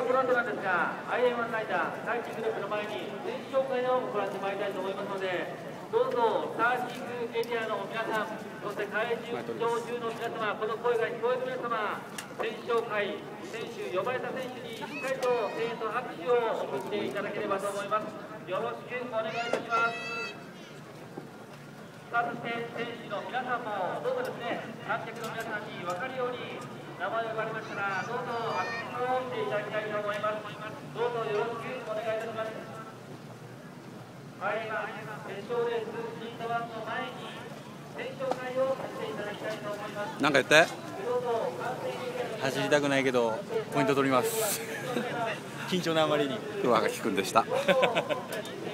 はこの後なんですが IM1 ライダー第1グループの前に選手紹介を行ってまいりたいと思いますのでどうぞサーシングエリアの皆さんそして会場中の皆様この声が聞こえる皆様選手紹介選手呼ばれた選手にしっかりと声援と拍手を送っていただければと思いますよろしくお願いいたしますさあそして選手の皆さんもどうぞですね観客の皆さんに分かるように名前を呼ばれましたらどうぞ拍手をしていただきたいと思いますどうぞよろしくお願いいたしますはい。今決勝レースシーの前に選手紹介をさせていただきたいと思いますなんか言って。走りたくないけどポイント取ります。緊張のあまりに。若木くんでした